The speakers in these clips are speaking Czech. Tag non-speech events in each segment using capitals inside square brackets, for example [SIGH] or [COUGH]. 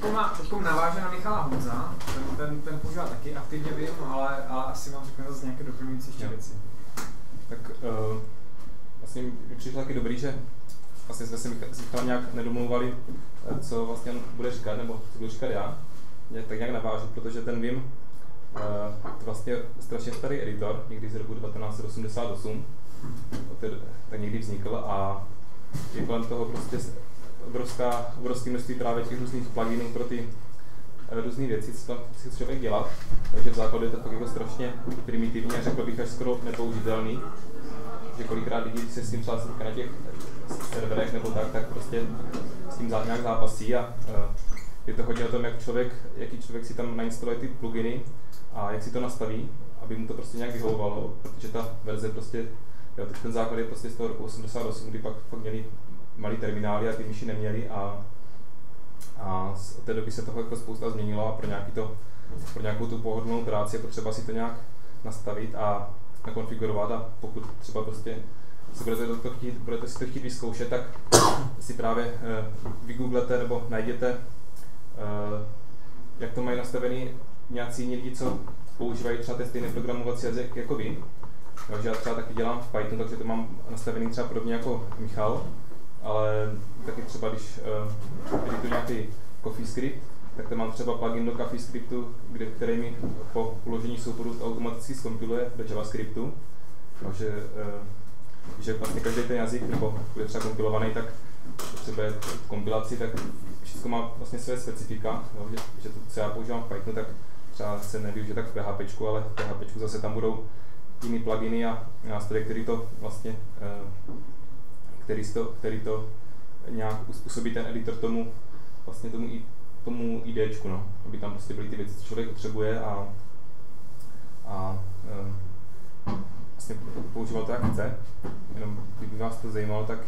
Teď naváže na Michala Honza, ten, ten, ten používá taky aktivně vím, ale, ale asi vám řekne zase nějaké doplňující ještě věci. Tak uh, vlastně mi přišlo taky dobrý, že vlastně jsme si Michal nějak nedomlouvali, eh, co vlastně bude říkat, nebo co budu říkat já. Mě tak nějak navážu, protože ten vím, uh, to vlastně strašně starý editor, někdy z roku 1988, tak někdy vznikl a je kolem toho prostě obrovská, obrovské množství právě těch různých pluginů pro ty eh, různé věci, co tam chce člověk dělat. Takže v základu je to fakt jako strašně primitivní a řekl bych až skoro nepoužitelný. Že kolikrát lidí se s tím třeba setká na těch serverech nebo tak, tak prostě s tím nějak zápasí a uh, je to hodně o tom, jak člověk, jaký člověk si tam nainstaluje ty pluginy a jak si to nastaví, aby mu to prostě nějak vyhovovalo, protože ta verze prostě, jo, ten základ je prostě z toho roku 88, kdy pak fakt měli malý terminály a ty myši neměli a, a od té doby se toho jako spousta změnilo a pro, nějaký to, pro nějakou tu pohodlnou práci je potřeba si to nějak nastavit a nakonfigurovat a pokud třeba prostě si budete, to chtít, budete si to chtít vyzkoušet, tak si právě uh, vygooglete nebo najděte, uh, jak to mají nastavený nějací jiní lidi, co používají třeba ten stejný programovací jazyk jako vy. Takže já třeba taky dělám v Pythonu, takže to mám nastavený třeba podobně jako Michal ale taky třeba, když uh, nějaký CoffeeScript, tak tam mám třeba plugin do CoffeeScriptu, kde, který mi po uložení souboru automaticky zkompiluje do JavaScriptu. Takže uh, že vlastně každý ten jazyk, nebo je třeba kompilovaný, tak potřebuje kompilaci, tak všechno má vlastně své specifika, jo, že, že to, co já používám v Pythonu, tak třeba se nevyužije tak v PHP, ale v PHP zase tam budou jiný pluginy a nástroje, které to vlastně uh, který to, který to nějak uspůsobí ten editor tomu, vlastně tomu, tomu IDčku, no. aby tam prostě byly ty věci, co člověk potřebuje a, a um, vlastně používal to jak chce. Jenom kdyby vás to zajímalo, tak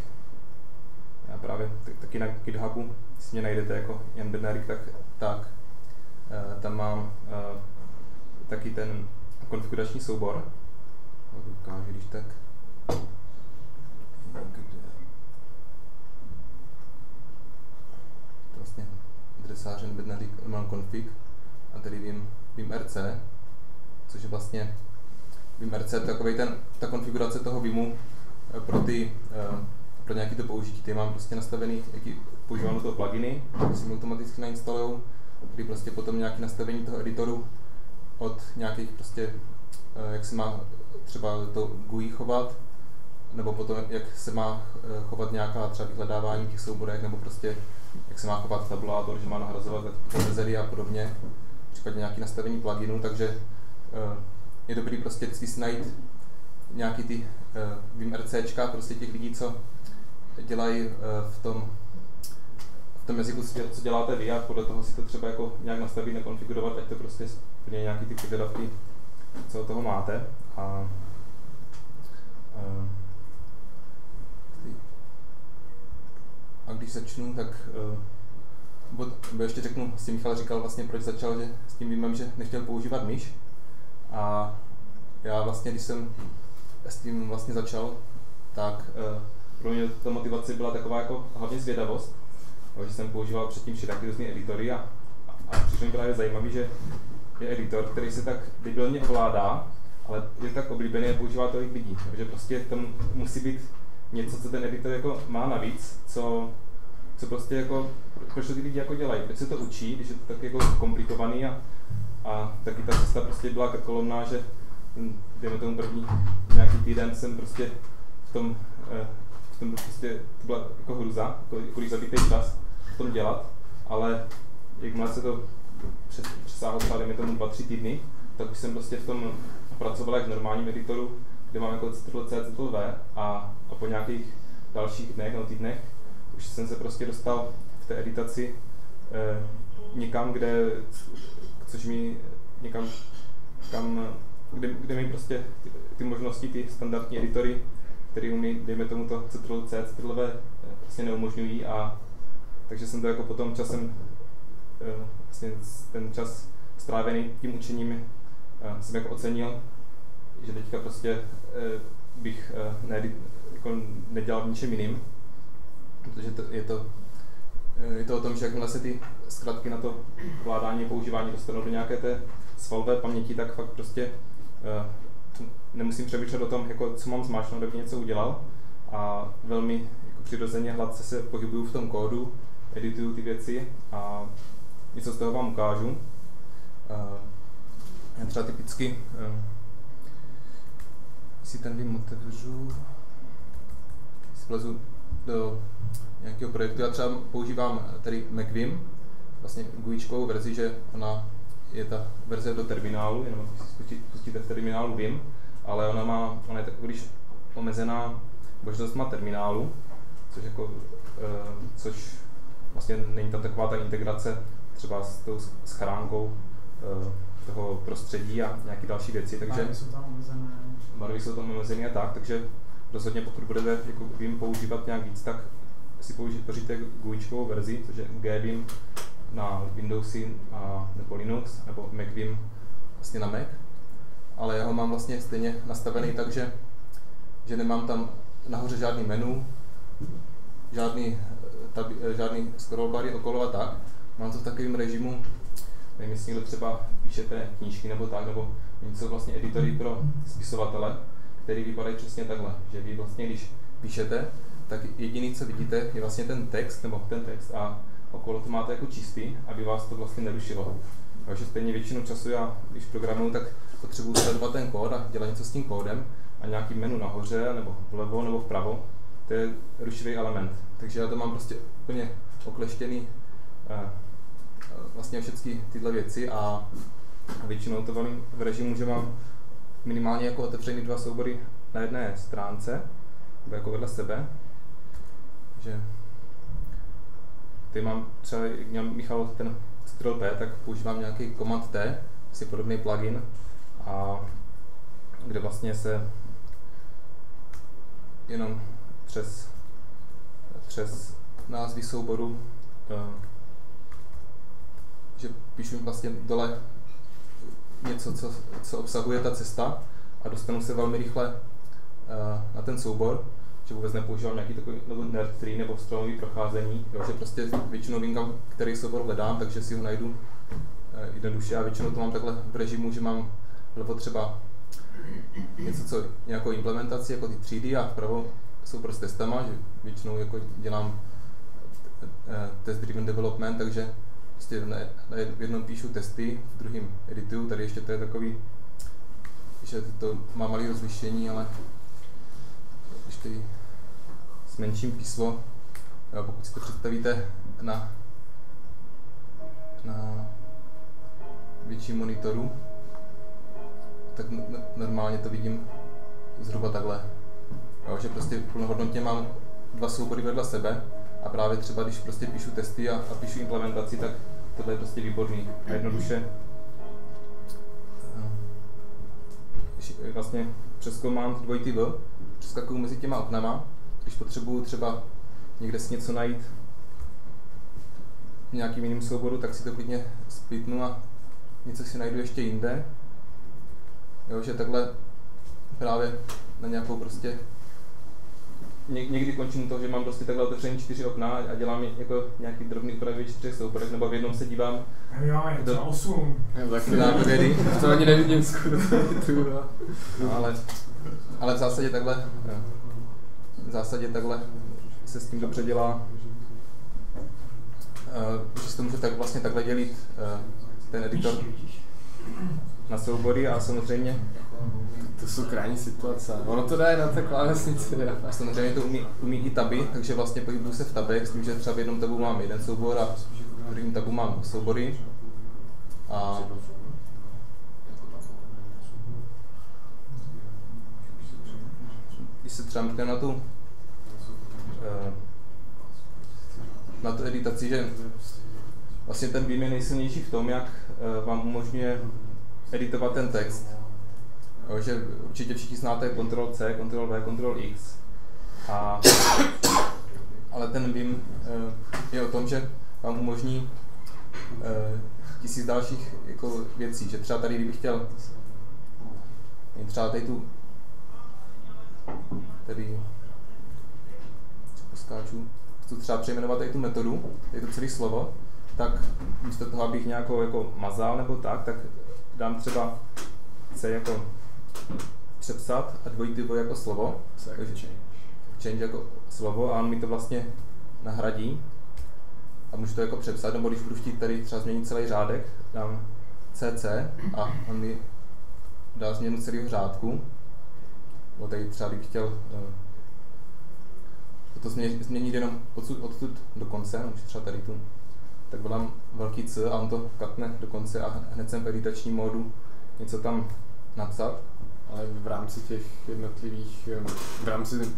já právě taky na GitHubu, si mě najdete jako Jan Bednarik, tak, tak uh, tam mám uh, taky ten konfigurační soubor. Ukážu, když tak. Adresářem Bednarik Normal Config a tady vím, vím RC, což je vlastně vím RC, takový ten, ta konfigurace toho VIMu eh, pro ty, eh, pro nějaký to použití. Ty mám prostě nastavený, jaký používám toho pluginy, které si automaticky nainstalují, kdy prostě potom nějaké nastavení toho editoru od nějakých prostě, eh, jak se má třeba to GUI chovat, nebo potom jak se má chovat nějaká třeba vyhledávání těch souborech, nebo prostě jak se má chovat tabulátor, že má nahrazovat mezery a podobně, případně nějaké nastavení pluginu, takže uh, je dobrý prostě vždycky si najít nějaký ty, uh, vím RCčka, prostě těch lidí, co dělají uh, v tom v tom jazyku, co děláte vy a podle toho si to třeba jako nějak nastavit, nekonfigurovat, ať to prostě splně nějaký ty požadavky, co toho máte. A, uh, a když začnu, tak uh, bod, bo ještě řeknu, s tím Michal říkal vlastně, proč začal, že s tím vím, že nechtěl používat myš. A já vlastně, když jsem s tím vlastně začal, tak uh, pro mě ta motivace byla taková jako hlavně zvědavost, že jsem používal předtím všechny různé editory a, a, přišlo mi právě zajímavý, že je editor, který se tak debilně ovládá, ale je tak oblíbený a používá tolik lidí. Takže prostě tam musí být něco, co ten editor jako má navíc, co, co prostě jako, proč to ty lidi jako dělají, proč se to učí, když je to tak jako komplikovaný a, a taky ta cesta prostě byla krkolomná, že dejme tomu první nějaký týden jsem prostě v tom, eh, v tom prostě, to byla jako hruza, kolik zabitý čas v tom dělat, ale jakmile se to přes, přesáhlo dejme tomu dva, tři týdny, tak už jsem prostě v tom pracoval jak v normálním editoru, kde mám jako Ctrl-C, Ctrl-V a, a po nějakých dalších dnech nebo týdnech už jsem se prostě dostal v té editaci eh, někam, kde, což mi někam, kam, kde, kde mi prostě ty, ty možnosti, ty standardní editory, které mi, dejme tomu to Ctrl-C, Ctrl-V eh, prostě neumožňují. A takže jsem to jako potom časem, eh, vlastně ten čas strávený tím učením eh, jsem jako ocenil že teďka prostě eh, bych eh, ne, jako nedělal v ničem jiným, protože to, je to je to o tom, že jakmile se ty zkratky na to vládání používání dostanou do nějaké té svalové paměti, tak fakt prostě nemusím přemýšlet o tom, jako, co mám zmáčknout, aby něco udělal. A velmi jako přirozeně hladce se pohybuju v tom kódu, edituju ty věci a něco z toho vám ukážu. Uh, třeba typicky, uh, si ten Vim otevřu, si vlezu do nějakého projektu, já třeba používám tady MacVim, vlastně GUIčkovou verzi, že ona je ta verze do terminálu, jenom si pustíte v terminálu Vim, ale ona má, ona je tak, když omezená možnost má terminálu, což jako, uh, což vlastně není tam taková ta integrace třeba s tou schránkou uh, toho prostředí a nějaké další věci, takže... Barvy jsou tam omezené. Barvy jsou tam omezené a tak, takže rozhodně pokud budete jako Vim používat nějak víc, tak si použijte GUIčkovou verzi, což je GVim na Windowsy a, nebo Linux, nebo MacVim vlastně na Mac. Ale já ho mám vlastně stejně nastavený tak, že, že nemám tam nahoře žádný menu, žádný, tab, žádný scrollbary okolo a tak. Mám to v takovém režimu, nevím, jestli někdo třeba píšete knížky nebo tak, nebo něco vlastně editory pro spisovatele, který vypadají přesně takhle, že vy vlastně, když píšete, tak jediný, co vidíte, je vlastně ten text, nebo ten text a okolo to máte jako čistý, aby vás to vlastně nerušilo. Takže stejně většinu času já, když programuju, tak potřebuji sledovat ten kód a dělat něco s tím kódem a nějaký menu nahoře, nebo vlevo, nebo vpravo, to je rušivý element. Takže já to mám prostě úplně okleštěný eh, vlastně všechny tyhle věci a většinou to valím v režimu, že mám minimálně jako otevřený dva soubory na jedné stránce, nebo jako vedle sebe, že ty mám třeba, jak měl Michal ten Ctrl P, tak používám nějaký Command T, asi podobný plugin, a kde vlastně se jenom přes, přes názvy souboru, eh, že píšu vlastně dole něco, co, co obsahuje ta cesta a dostanu se velmi rychle eh, na ten soubor že vůbec nepoužívám nějaký takový nebo nerd tree nebo stromový procházení, jo, že prostě většinou vím, který soubor hledám, takže si ho najdu eh, jednoduše a většinou to mám takhle v režimu, že mám vlevo třeba něco, co nějakou implementaci, jako ty třídy a vpravo jsou prostě testama, že většinou jako dělám eh, test driven development, takže prostě na, na jednom píšu testy, v druhém edituju, tady ještě to je takový, že to má malé rozlišení, ale když ty zmenším písmo, pokud si to představíte na, na větším monitoru, tak normálně to vidím zhruba takhle. Jo, že prostě plnohodnotně mám dva soubory vedle sebe a právě třeba když prostě píšu testy a, a píšu implementaci, tak tohle je prostě výborný. A jednoduše eh, vlastně přes command dvojitý V přeskakuju mezi těma oknama když potřebuju třeba někde si něco najít v nějakým jiným souboru, tak si to klidně splitnu a něco si najdu ještě jinde. Jo, že takhle právě na nějakou prostě Ně, někdy končím to, že mám prostě takhle otevřený čtyři okna a dělám jako nějaký drobný úpravy v čtyřech souborech, nebo v jednom se dívám my máme do, třeba osm. Na [LAUGHS] To ani nevidím skoro. no, ale, ale v zásadě takhle v zásadě takhle se s tím dobře dělá, eh, že se to může tak vlastně takhle dělit eh, ten editor na soubory a samozřejmě to jsou krajní situace. Ono to dá na té klávesnici. A samozřejmě to umí, umí i taby, takže vlastně pohybuju se v tabech s tím, že třeba v jednom tabu mám jeden soubor a v druhém tabu mám soubory. A když se třeba mrkne na tu Eh, na tu editaci, že vlastně ten Beam je nejsilnější v tom, jak eh, vám umožňuje editovat ten text. Jo, že určitě všichni znáte Ctrl-C, Ctrl-V, Ctrl-X. A, ale ten Beam eh, je o tom, že vám umožní tisíc dalších jako věcí, že třeba tady, kdybych chtěl třeba tady tu tady skáču, chci třeba přejmenovat tady tu metodu, tady to celé slovo, tak místo toho, abych nějakou jako mazal nebo tak, tak dám třeba C jako přepsat a dvojitý V jako slovo. Takže change. change jako slovo a on mi to vlastně nahradí a můžu to jako přepsat, nebo když budu chtít tady třeba změnit celý řádek, dám CC a on mi dá změnu celého řádku. Nebo tady třeba bych chtěl uh, to změnit jenom odsud, odtud do konce, no, třeba tady tu, tak volám velký C a on to katne do konce a hned jsem v editační módu něco tam napsat. Ale v rámci těch jednotlivých, eh, v rámci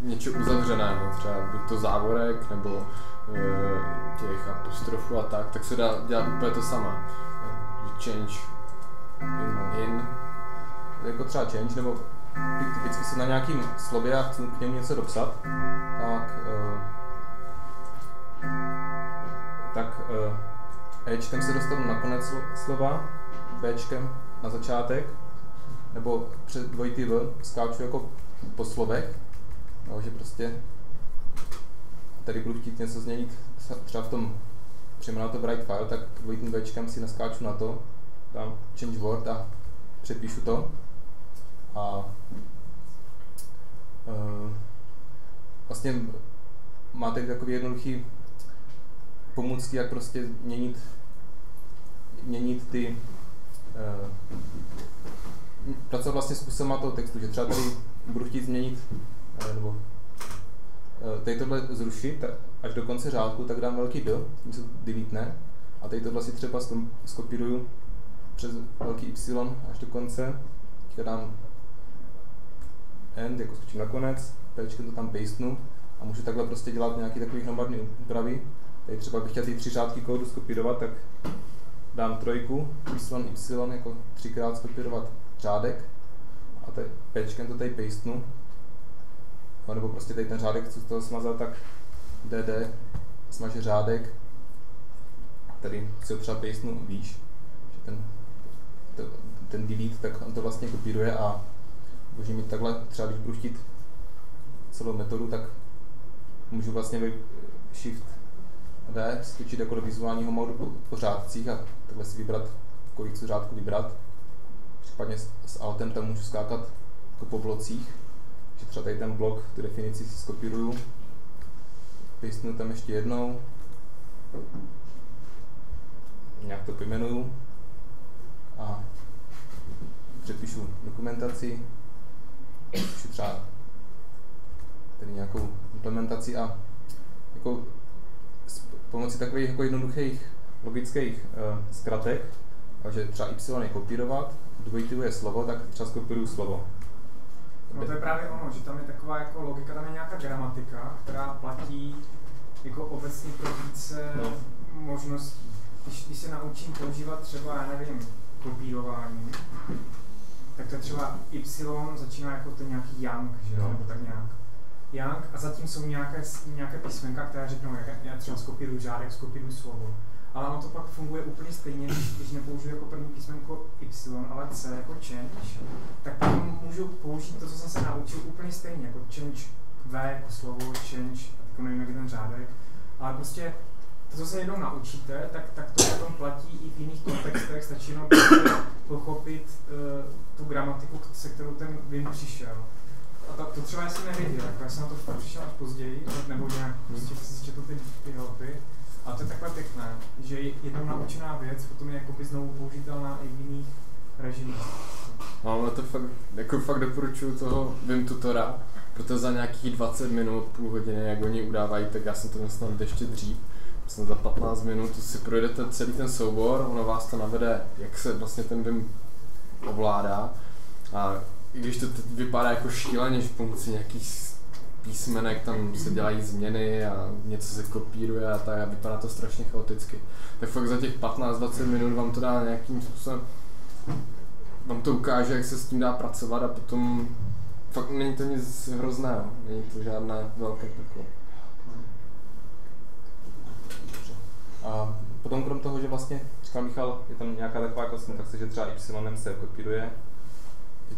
něčeho uzavřeného, třeba buď to závorek nebo e, těch apostrofů a tak, tak se dá dělat úplně to sama. Change in, in. Jako třeba change, nebo typicky se na nějakým slově a chci k němu něco dopsat, tak uh, tak Ečkem se dostanu na konec slova, Bčkem na začátek, nebo před dvojitý V skáču jako po slovech, no, že prostě tady budu chtít něco změnit. Třeba v tom přejmenovat to write file, tak dvojitým Včkem si naskáču na to, dám change word a přepíšu to. A uh, vlastně máte takový jednoduchý pomůcky, jak prostě měnit, měnit ty uh, pracovat vlastně s kusema toho textu, že třeba tady budu chtít změnit uh, nebo uh, tady tohle zrušit až do konce řádku, tak dám velký D, tím se deletne a tady tohle si třeba skopíruju přes velký Y až do konce, teďka dám end, jako skočím na konec, P to tam pastenu a můžu takhle prostě dělat nějaký takový hromadný úpravy. Tady třeba bych chtěl ty tři řádky kódu skopírovat, tak dám trojku, y, y, jako třikrát skopírovat řádek a tady P to tady pastenu. A nebo prostě tady ten řádek chci z toho smazat, tak DD smaže řádek, tady si ho třeba pastenu výš, že ten, ten delete, tak on to vlastně kopíruje a můžu mít takhle, třeba když budu chtít celou metodu, tak můžu vlastně Shift V skočit jako do vizuálního modu po, po řádcích a takhle si vybrat, kolik chci řádku vybrat. Případně s, s Altem tam můžu skákat jako po blocích, že třeba tady ten blok, tu definici si skopíruju, pistnu tam ještě jednou, nějak to pojmenuju a přepíšu dokumentaci, připíšu třeba tedy nějakou implementaci a jako s pomocí takových jako jednoduchých logických uh, zkratek, takže třeba y je kopírovat, dvojitivu je slovo, tak třeba skopíruju slovo. No to je právě ono, že tam je taková jako logika, tam je nějaká gramatika, která platí jako obecně pro více no. možností. Když, když se naučím používat třeba, já nevím, kopírování, tak to třeba Y začíná jako ten nějaký Young, že? No. nebo tak nějak. Young a zatím jsou nějaké, nějaké písmenka, které řeknou, jak já třeba skopíruju žádek, skopíruju slovo. Ale ono to pak funguje úplně stejně, když nepoužiju jako první písmenko Y, ale C jako change, tak potom můžu použít to, co jsem se naučil úplně stejně, jako change V jako slovo, change, jako nevím, jak je ten řádek, ale prostě to, co se jednou naučíte, tak, tak to potom platí i v jiných kontextech, stačí jenom pochopit uh, tu gramatiku, se kterou ten Vim přišel. A to, to třeba jsem nevěděl, jako já jsem na to přišel až později, nebo nějak prostě si četl ty, ty helpy. A to je takhle pěkné, že jednou naučená věc potom je jakoby znovu použitelná i v jiných režimech. No, ale to fakt, jako fakt doporučuju toho Vim tutora, protože za nějakých 20 minut, půl hodiny, jak oni udávají, tak já jsem to měl snad ještě dřív. Vlastně za 15 minut si projdete celý ten soubor, ono vás to navede, jak se vlastně ten Vim ovládá. A i když to teď vypadá jako šíleně, že pomocí nějakých písmenek tam se dělají změny a něco se kopíruje a tak a vypadá to strašně chaoticky. Tak fakt za těch 15-20 minut vám to dá nějakým způsobem, vám to ukáže, jak se s tím dá pracovat a potom fakt není to nic hrozného, není to žádné velké peklo. A potom krom toho, že vlastně, říkal Michal, je tam nějaká taková jako syntaxe, že třeba Y se kopíruje,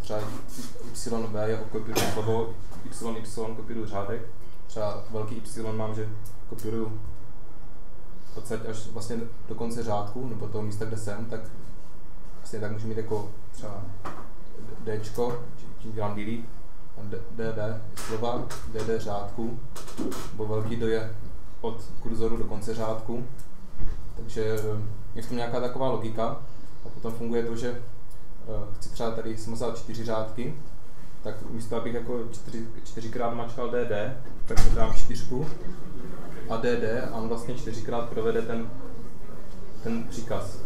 třeba YV je kopíruje slovo, YY kopíruje řádek, třeba velký Y mám, že kopíruju odsaď až vlastně do konce řádku, nebo toho místa, kde jsem, tak vlastně tak můžu mít jako třeba D, tím dělám delete, DD slova, DD řádku, nebo velký do je od kurzoru do konce řádku. Takže je v tom nějaká taková logika a potom funguje to, že chci třeba tady jsem vzal čtyři řádky, tak místo abych jako čtyři, čtyřikrát mačkal DD, tak si dám čtyřku a DD a on vlastně čtyřikrát provede ten, ten příkaz.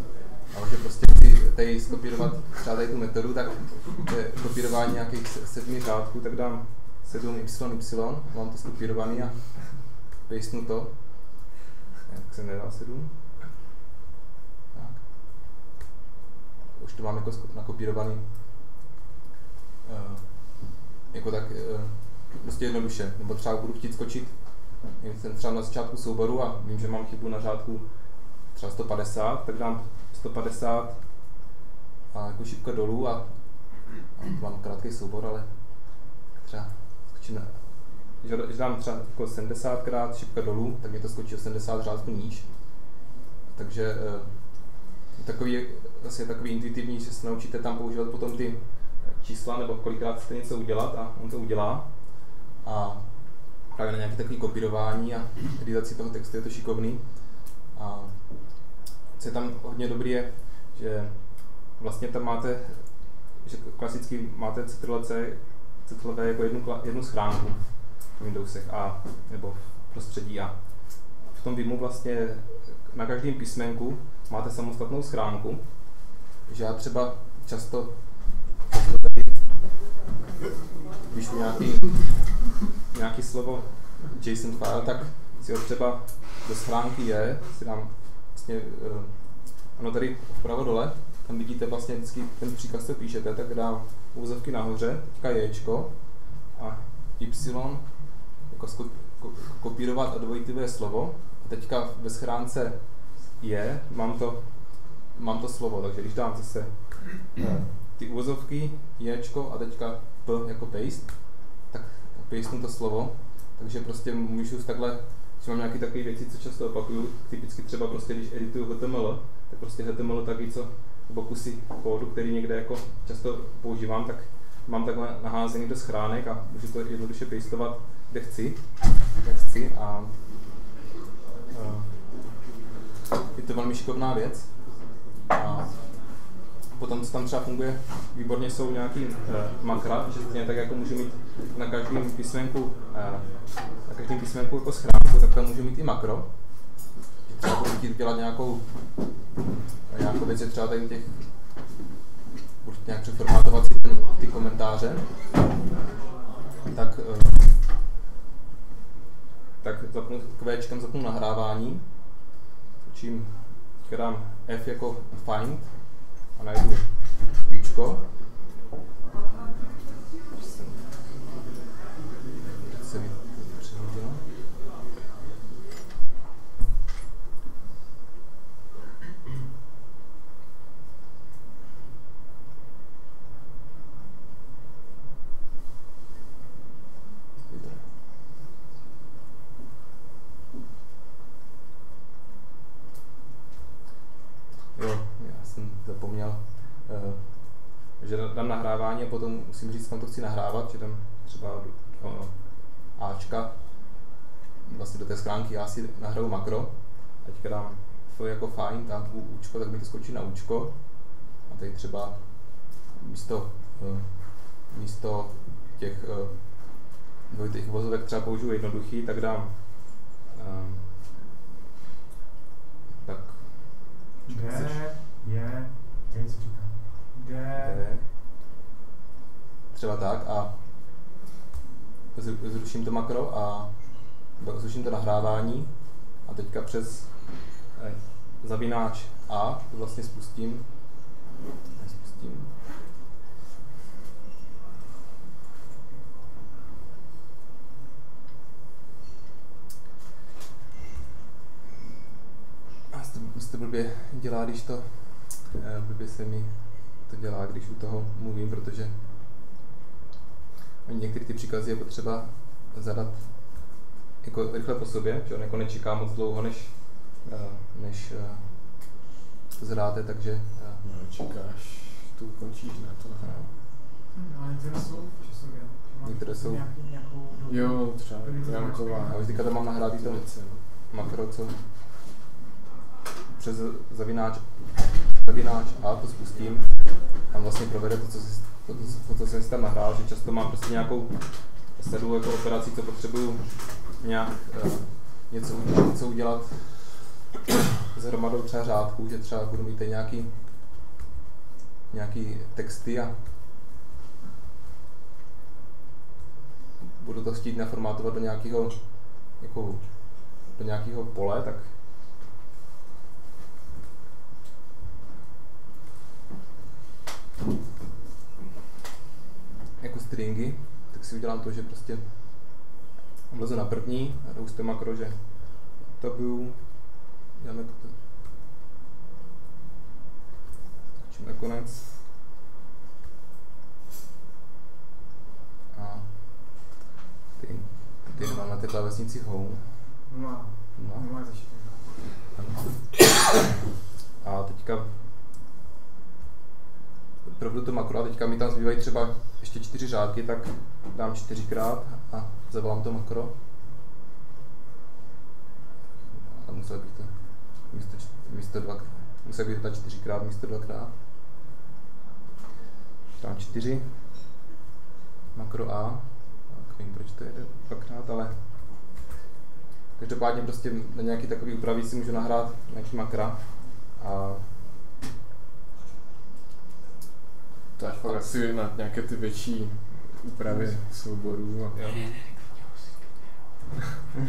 A že prostě chci tady skopírovat třeba tady tu metodu, tak je kopírování nějakých sedmi řádků, tak dám 7y, y, mám to skopírovaný a pastenu to. Jak se nedá 7? Už to mám jako nakopírovaný. Uh, jako tak uh, prostě jednoduše. Nebo třeba budu chtít skočit jsem třeba na začátku souboru a vím, že mám chybu na řádku třeba 150, tak dám 150 a jako šipka dolů a, a mám krátký soubor, ale třeba skočím na, že, dám třeba jako 70 krát šipka dolů, tak mě to skočí 80 řádků níž. Takže e, takový, vlastně takový intuitivní, že se naučíte tam používat potom ty čísla, nebo kolikrát chcete něco udělat a on to udělá. A právě na nějaké takové kopírování a editaci toho textu je to šikovný. A co je tam hodně dobrý je, že vlastně tam máte, že klasicky máte C3C, C3V jako jednu, jednu schránku v Windowsech a nebo v prostředí a v tom Vimu vlastně na každém písmenku máte samostatnou schránku, že já třeba často, často tady píšu nějaký nějaký slovo JSON file, tak si ho třeba do schránky je, si dám vlastně, uh, ano tady vpravo dole, tam vidíte vlastně vždycky ten příkaz, co píšete, tak dám úzovky nahoře, teďka Jčko a Y, jako kopírovat a dvojitivé slovo. A teďka ve schránce je, mám to, mám to slovo, takže když dám zase uh, ty úvozovky, Jčko a teďka P jako paste, tak pastnu to slovo takže prostě můžu takhle, když mám nějaké takové věci, co často opakuju, typicky třeba prostě, když edituju HTML, tak prostě HTML taky, co nebo kusy kódu, který někde jako často používám, tak mám takhle naházený do schránek a můžu to jednoduše pastovat, kde chci, kde chci a, a je to velmi šikovná věc. A Potom, co tam třeba funguje výborně, jsou nějaký uh, makra, že stejně tak jako můžu mít na každém písmenku, uh, na každém písmenku jako schránku, tak tam můžu mít i makro. Třeba budu chtít dělat nějakou, nějakou věc, třeba tady těch, nějak přeformátovat si ten, ty komentáře, tak, uh, tak zapnu kvéčkem zapnu nahrávání, čím dám F jako find, a najdu účko. Se mi přehodilo. zapomněl, eh, že dám nahrávání a potom musím říct, kam to chci nahrávat, že tam třeba no, Ačka, vlastně do té schránky já si nahraju makro, a teďka dám F jako fajn, tam u Učko, tak mi to skočí na Učko a tady třeba místo, eh, místo těch eh, dvojitých vozovek třeba použiju jednoduchý, tak dám tak Kde je jak se říká? D. Třeba tak a zruším to makro a zruším to nahrávání a teďka přes eh, zavináč A to vlastně spustím. spustím. A to blbě dělá, když to Eh, blbě se mi to dělá, když u toho mluvím, protože některé ty příkazy je potřeba zadat jako rychle po sobě, že on jako nečeká moc dlouho, než, uh, než uh, to zhráte, takže... Uh, no, čekáš, tu ukončíš, ne? To ne. No, ale některé jsou časově. Některé jsou. Nějaký, nějakou dobu. Jo, třeba Janková. Já už teďka tam mám nahrávý to makro, co přes zavináč, zavináč a to spustím. Tam vlastně provede to, co, si, to, to, to, co jsem si tam nahrál, že často mám prostě nějakou sadu jako operací, co potřebuju nějak uh, něco, něco udělat s hromadou třeba řádků, že třeba budu mít nějaký, nějaký texty a budu to chtít naformátovat do nějakého jako, do nějakého pole, tak stringy, tak si udělám to, že prostě vlezu na první a roustem makro, že tabu, děláme to, na konec. A ty, ty mám na té klávesnici home. Nula. No. Nula A teďka provedu to makro a teďka mi tam zbývají třeba ještě čtyři řádky, tak dám čtyřikrát a zavolám to makro. A musel bych to místo, místo dva, musel bych to čtyřikrát místo dvakrát. Dám čtyři, makro A, tak nevím, proč to jde dvakrát, ale každopádně prostě na nějaký takový úpravy si můžu nahrát nějaký makra a To je fakt asi na nějaké ty větší úpravy souborů. A... Jo. [LAUGHS]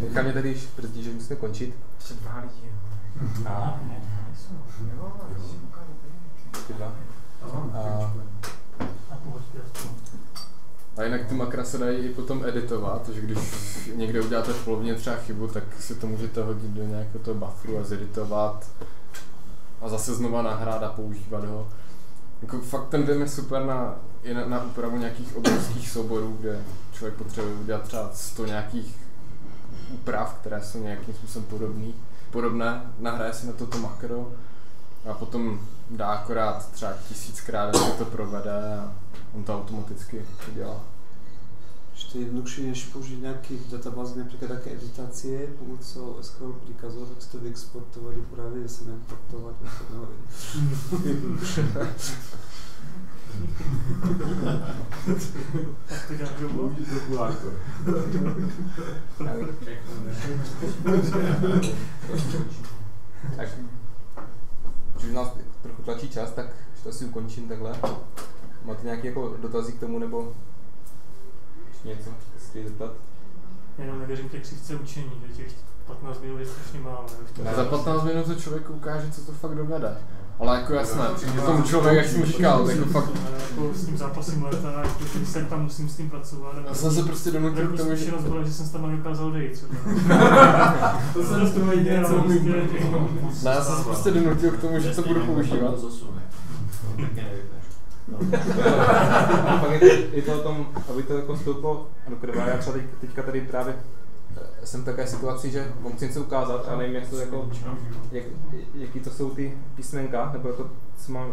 Nechám mě tady již brzdí, že musíme končit. Ještě dva lidi. A... Jo, Ty dva. A... A jinak ty makra se dají i potom editovat, že když někde uděláte v polovině třeba chybu, tak si to můžete hodit do nějakého toho bufferu a zeditovat a zase znova nahrát a používat ho. Jako fakt ten Vim je super na, i na, na úpravu nějakých obrovských souborů, kde člověk potřebuje udělat třeba 100 nějakých úprav, které jsou nějakým způsobem podobný, podobné, nahraje si na toto makro a potom dá akorát třeba tisíckrát, že to provede a on to automaticky udělá. Ještě jednodušší, než použít nějaký databázy, například také editace pomocou SQL příkazu, tak si to se neimportovat. No. Tak to trochu hardcore. Tak, když nás trochu tlačí čas, tak to asi ukončím takhle. Máte nějaké jako dotazy k tomu, nebo něco chci zeptat? Jenom nevěřím těch křivce učení, že těch 15 minut je strašně málo. Ne, za 15 minut to člověk ukáže, co to fakt dovede. Ale jako jasné, je tomu člověk, jak jsem říkal, jako fakt... Jako s tím zápasem leta, jako jsem tam musím s tím pracovat. Já jsem se prostě donutil k tomu, že... Byla, že jsem tam nedokázal odejít třeba. [LAUGHS] to se dost toho jde, co umím. Ne, já jsem se prostě donutil k tomu, že to budu používat. No. pak je to, je to o tom, aby to jako stouplo do krve. Já třeba teď, teďka tady právě eh, jsem v takové situaci, že chci něco ukázat a nevím, jak to jako, jak, jaký to jsou ty písmenka, nebo jako, co mám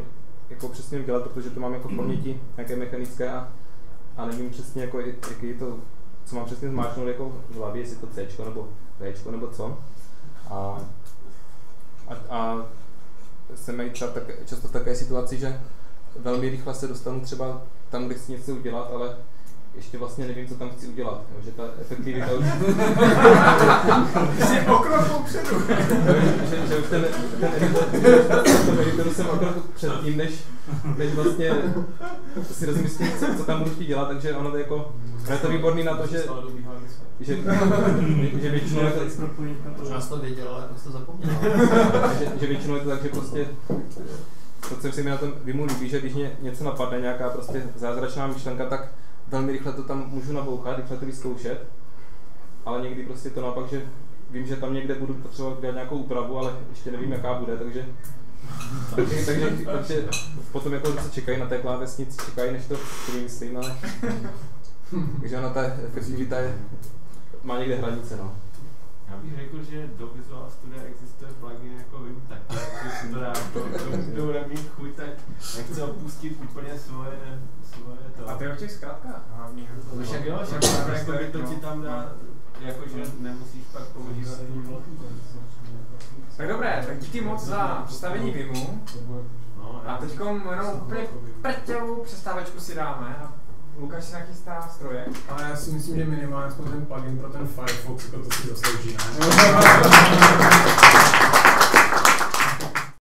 jako přesně dělat, protože to mám jako v paměti nějaké mechanické a, a nevím přesně, jako, jaký je to, co mám přesně zmáčknout jako v hlavě, jestli to C nebo V nebo co. A, a, a jsem třeba tak, často v takové situaci, že velmi rychle se dostanu třeba tam, kde chci něco udělat, ale ještě vlastně nevím, co tam chci udělat, jo, že ta efektivita už... Jsi o krok popředu. [LAUGHS] že, že, už ten, ten editor, jsem o krok předtím, než, než vlastně si rozmyslím, co, co tam budu chtít dělat, takže ono to jako, je to výborný na to, že, že, že většinou je to... Možná jsi to věděl, ale to zapomněl. [LAUGHS] že, že většinou je to tak, že prostě to, co se mi na tom Vimu líbí, že když mě něco napadne, nějaká prostě zázračná myšlenka, tak velmi rychle to tam můžu nabouchat, rychle to vyzkoušet, ale někdy prostě to naopak, že vím, že tam někde budu potřebovat dělat nějakou úpravu, ale ještě nevím, jaká bude, takže takže, takže, takže potom jako se čekají na té klávesnici, čekají, než to vymyslím, ale [LAUGHS] takže ona ta efektivita je má někde hranice, no. Já bych řekl, že do Visual Studia existuje plugin jako Vim taky, takže si to dá jako, kdo bude mít chuť, tak nechce opustit úplně svoje, svoje to. A to je o těch zkrátkách hlavně. No však jo, však to, jako by to ti tam dá, jakože nemusíš pak používat tu Tak dobré, tak díky moc za představení Vimu. No, A teď jenom úplně prťavou přestávečku si dáme a Lukáš si nachystá stroje. Ale já si myslím, že minimálně aspoň ten plugin pro ten Firefox, jako to si zaslouží, ne? [LAUGHS]